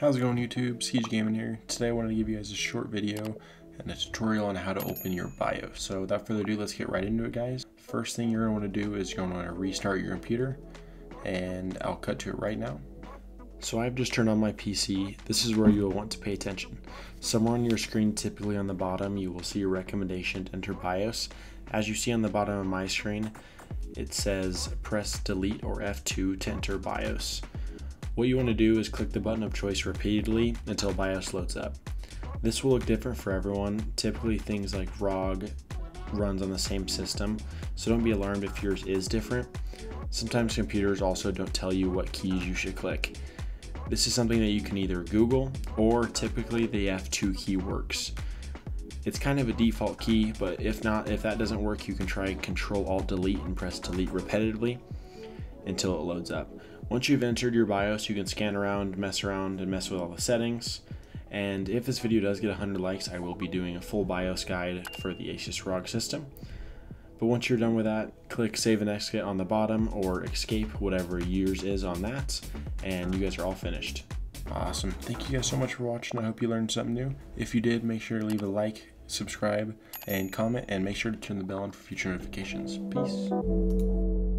How's it going YouTube? Siege Gaming here. Today I wanted to give you guys a short video and a tutorial on how to open your BIOS. So without further ado, let's get right into it guys. First thing you're going to want to do is you're going to want to restart your computer and I'll cut to it right now. So I've just turned on my PC. This is where you'll want to pay attention. Somewhere on your screen, typically on the bottom, you will see a recommendation to enter BIOS. As you see on the bottom of my screen, it says press delete or F2 to enter BIOS. What you want to do is click the button of choice repeatedly until BIOS loads up. This will look different for everyone. Typically things like ROG runs on the same system, so don't be alarmed if yours is different. Sometimes computers also don't tell you what keys you should click. This is something that you can either Google or typically the F2 key works. It's kind of a default key, but if not, if that doesn't work, you can try Control Alt Delete and press delete repetitively until it loads up. Once you've entered your BIOS, you can scan around, mess around, and mess with all the settings. And if this video does get 100 likes, I will be doing a full BIOS guide for the Asus ROG system. But once you're done with that, click save and exit on the bottom or escape, whatever yours is on that, and you guys are all finished. Awesome. Thank you guys so much for watching. I hope you learned something new. If you did, make sure to leave a like, subscribe, and comment, and make sure to turn the bell on for future notifications. Peace.